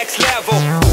next level.